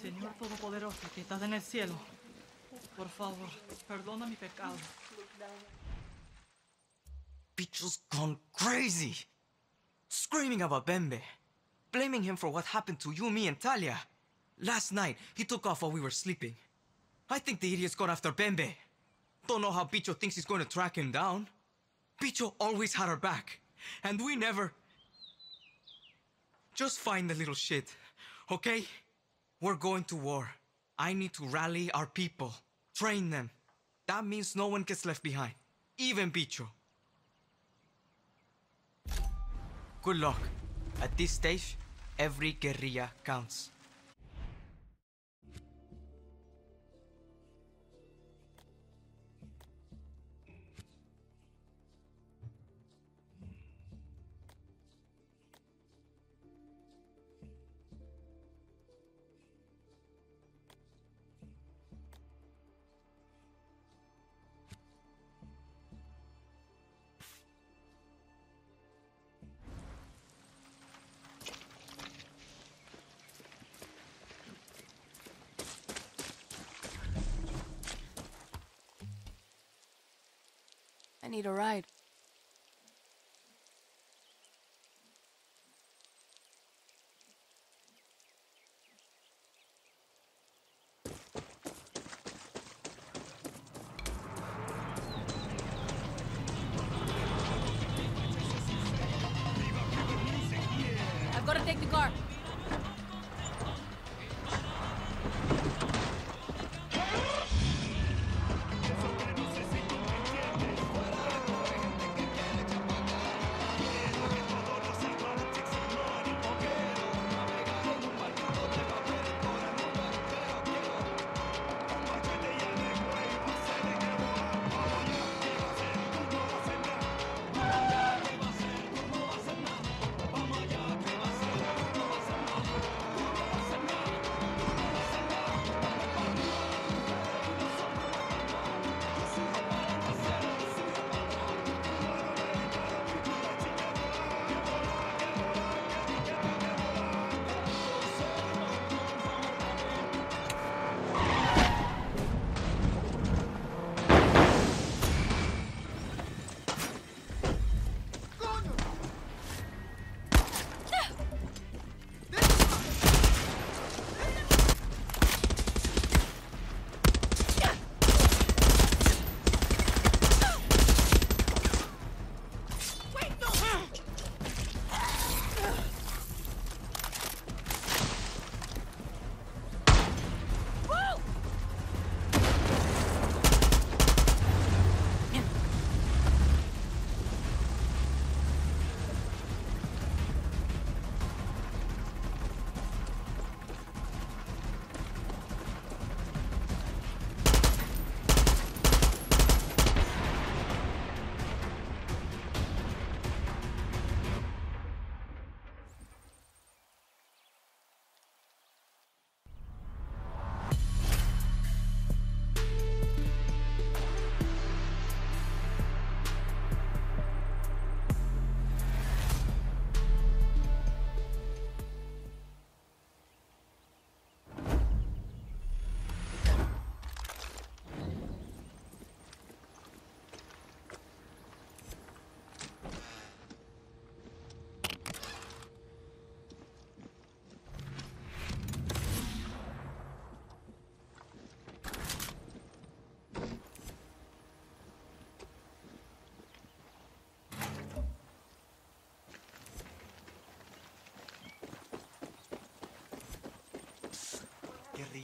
Señor Todopoderoso que estás en el cielo, por favor, perdona mi pecado. Bicho's gone crazy! Screaming about Bembe. Blaming him for what happened to you, me, and Talia. Last night, he took off while we were sleeping. I think the idiot's gone after Bembe. Don't know how Bicho thinks he's going to track him down. Bicho always had our back, and we never. Just find the little shit, okay? We're going to war. I need to rally our people, train them. That means no one gets left behind, even Bicho. Good luck. At this stage, every guerrilla counts. Need a ride. I've got to take the car.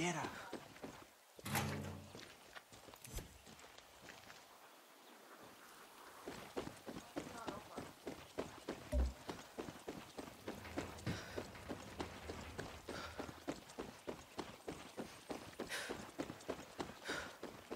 Guerrillera.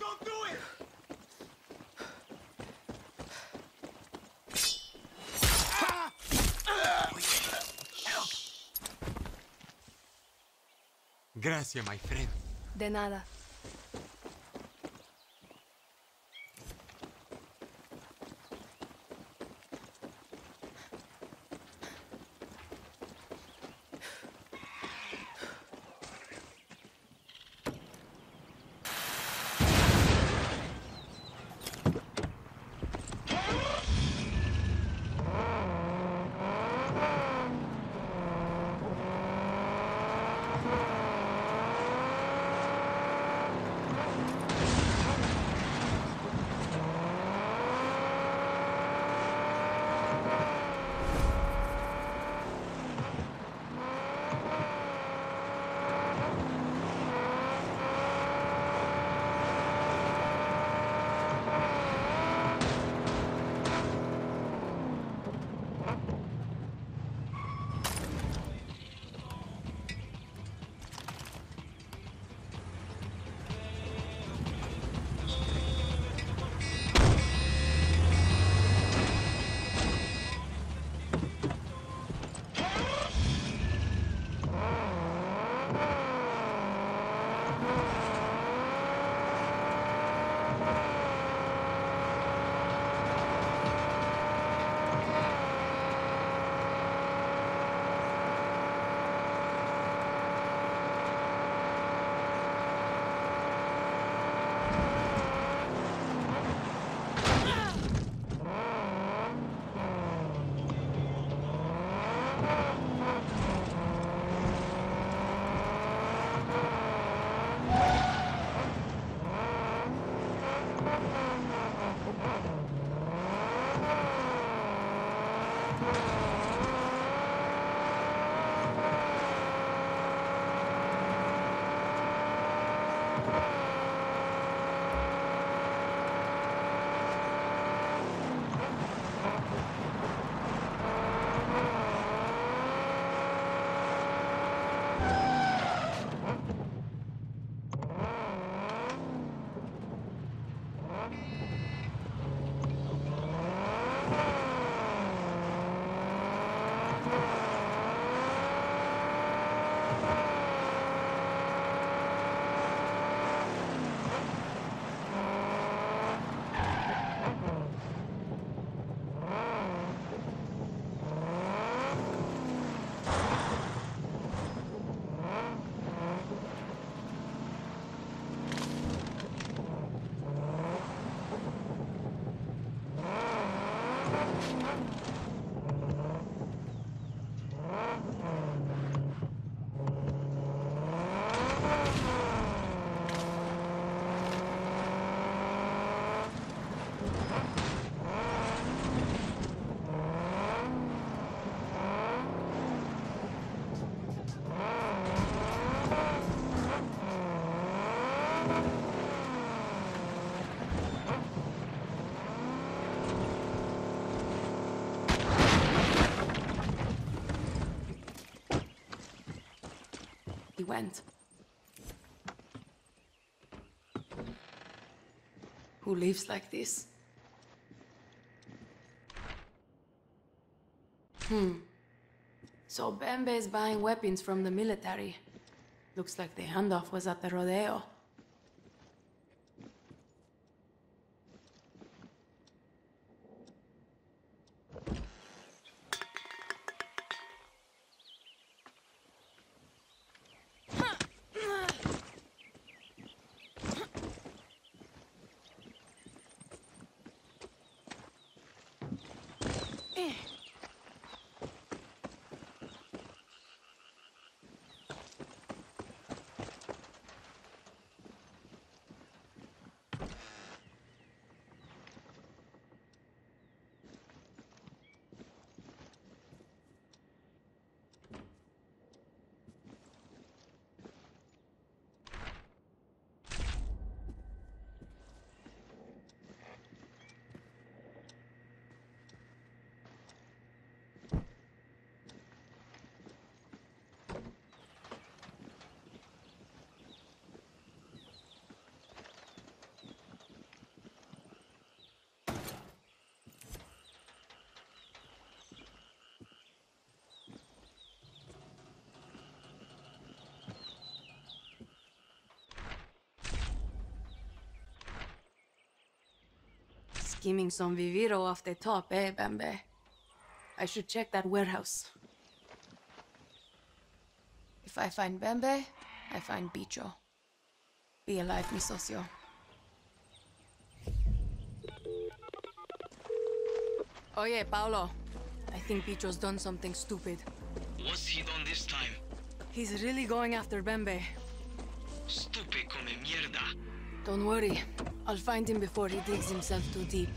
Don't do it! Gracias, my friend. De nada. Went. Who lives like this? Hmm. So Bembe is buying weapons from the military. Looks like the handoff was at the rodeo. Skimming some Viviro off the top, eh, Bembe? I should check that warehouse. If I find Bembe, I find Bicho. Be alive, mi socio. Oye, Paolo. I think Bicho's done something stupid. What's he done this time? He's really going after Bembe. Stupid come mierda. Don't worry. I'll find him before he digs himself too deep.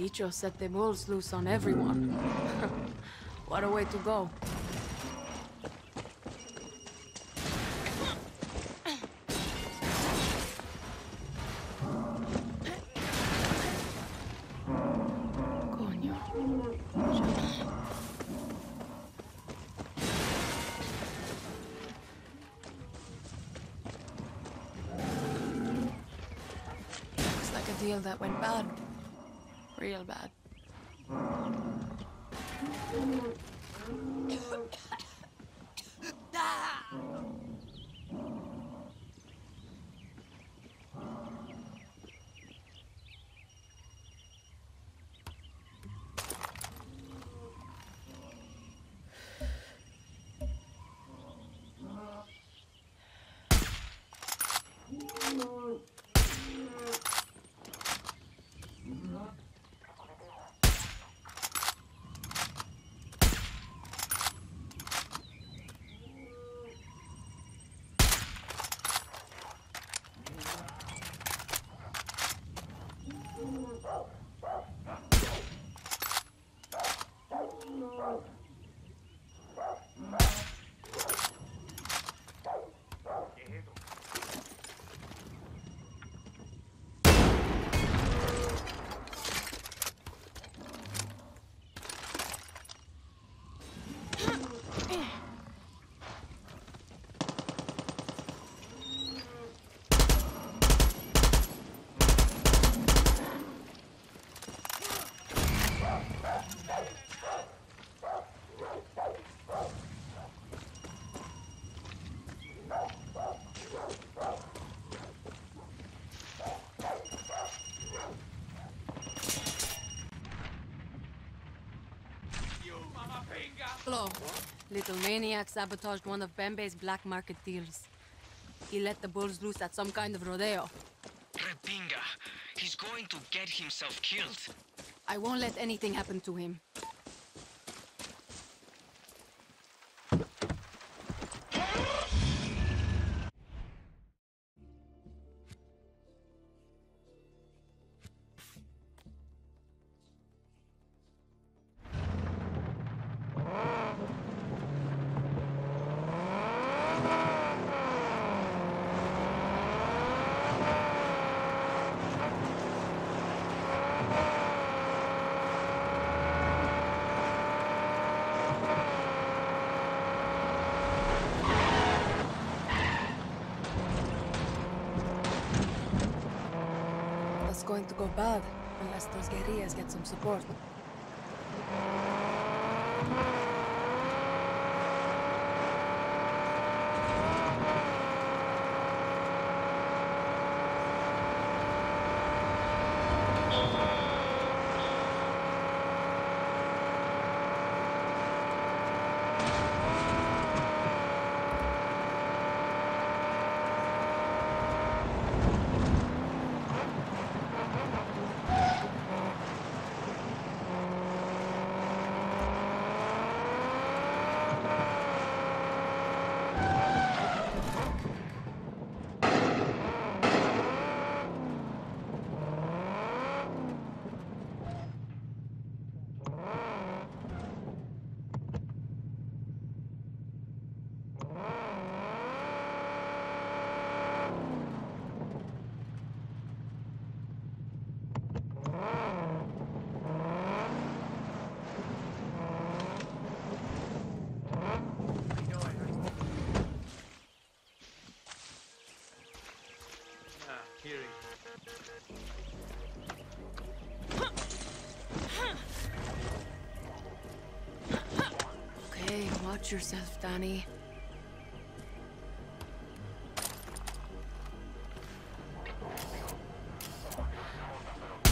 Bicho set the wolves loose on everyone. what a way to go. Little maniac sabotaged one of Bembe's black market deals. He let the bulls loose at some kind of rodeo. Repinga, he's going to get himself killed. I won't let anything happen to him. Going to go bad unless those guerrillas get some support. Ah, here he is. Okay, watch yourself, Dani.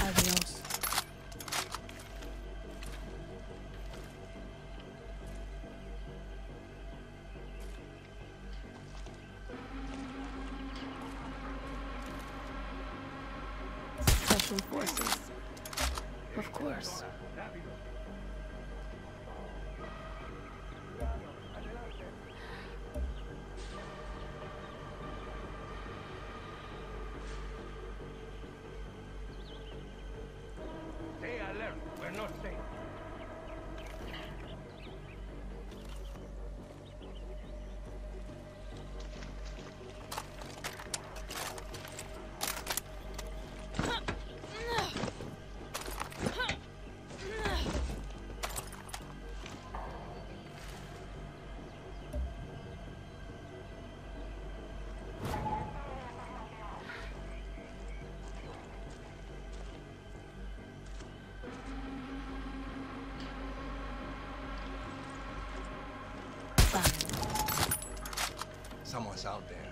Adios. Special forces. Someone's out there.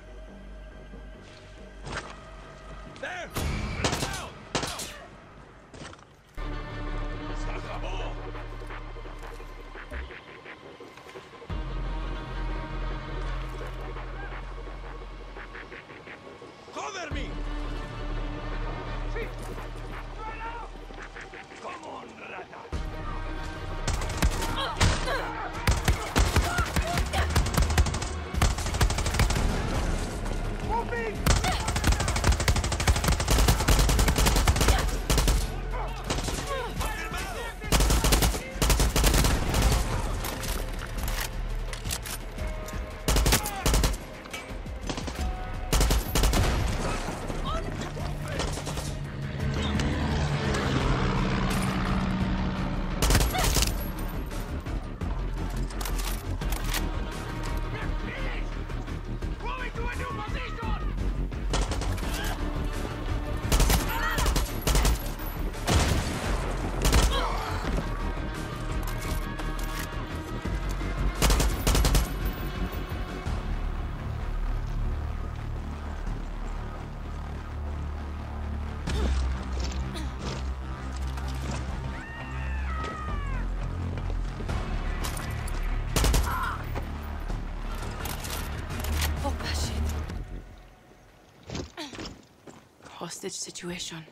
Hostage situation.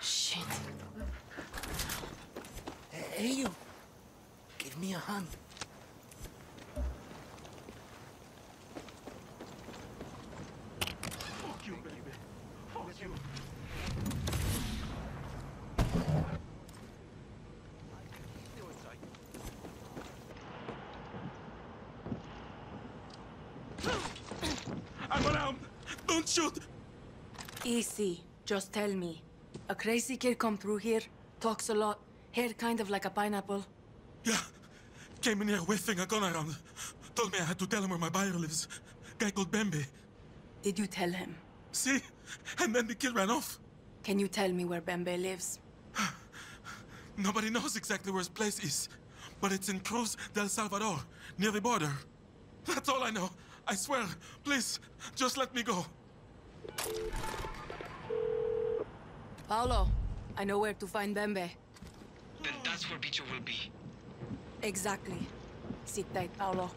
Shit. Hey, you. Give me a hand. I'm around! Don't shoot! Easy. Just tell me. A crazy kid come through here, talks a lot, hair kind of like a pineapple. Yeah. Came in here waving a gun around. Told me I had to tell him where my buyer lives. Guy called Bembe. Did you tell him? See? And then the kid ran off. Can you tell me where Bembe lives? Nobody knows exactly where his place is. But it's in Cruz del Salvador, near the border. That's all I know. I swear. Please, just let me go. Paolo, I know where to find Bembe. Then that's where Bicho will be. Exactly. Sit tight, Paolo.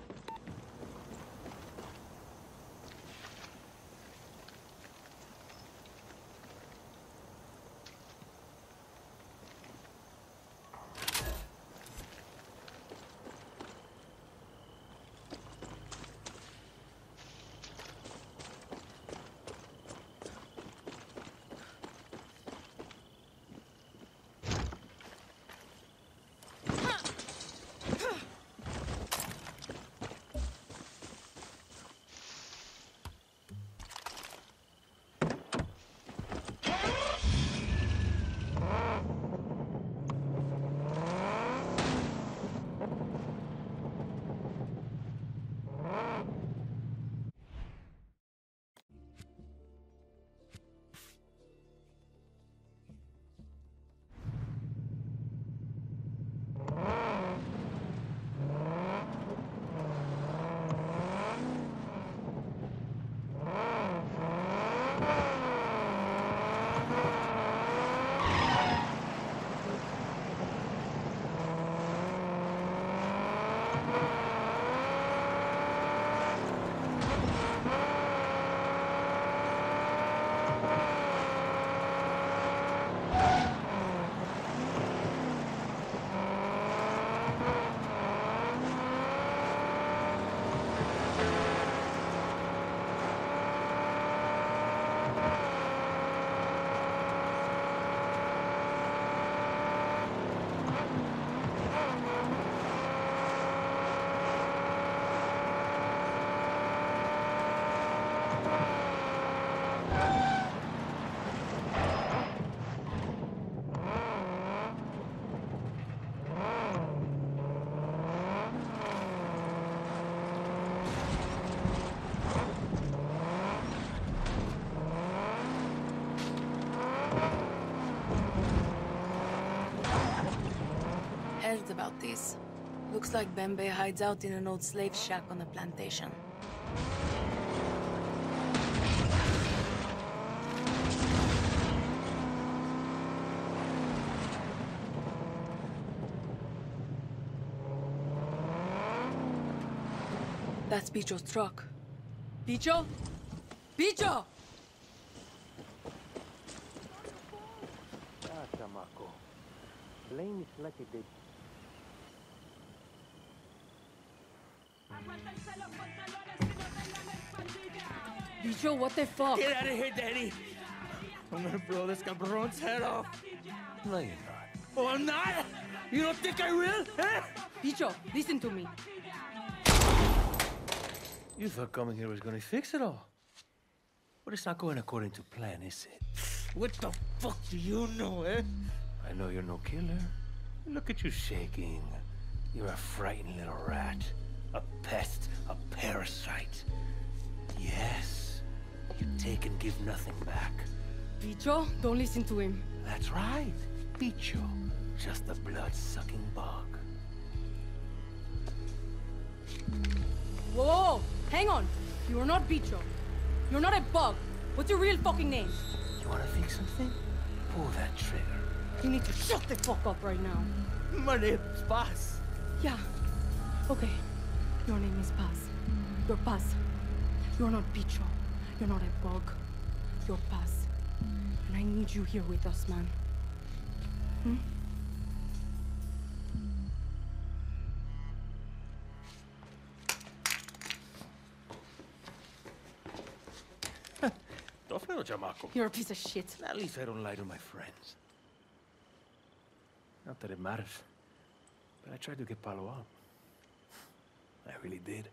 About this. Looks like Bembe hides out in an old slave shack on the plantation. That's Bicho's truck. Bicho? Bicho! Ah. Blame is like a dead Bicho, what the fuck? Get out of here, Daddy! I'm gonna blow this cabron's head off. No, you're not. Oh, I'm not? You don't think I will? Eh? Bicho, listen to me. You thought coming here was gonna fix it all. But it's not going according to plan, is it? What the fuck do you know, eh? I know you're no killer. Look at you shaking. You're a frightened little rat. A pest, a parasite. Yes. You take and give nothing back. Bicho, don't listen to him. That's right. Bicho. Just a blood-sucking bug. Whoa! Hang on! You are not Bicho. You're not a bug. What's your real fucking name? You wanna fix something? Pull that trigger. You need to shut the fuck up right now. My name's Paz. Yeah. Okay. Your name is Paz. You're Paz. You're not Bicho. You're not a bug. You're Paz. And I need you here with us, man. Hmm? Tough chamaco. You're a piece of shit. At least I don't lie to my friends. Not that it matters. But I tried to get Palo out. I really did.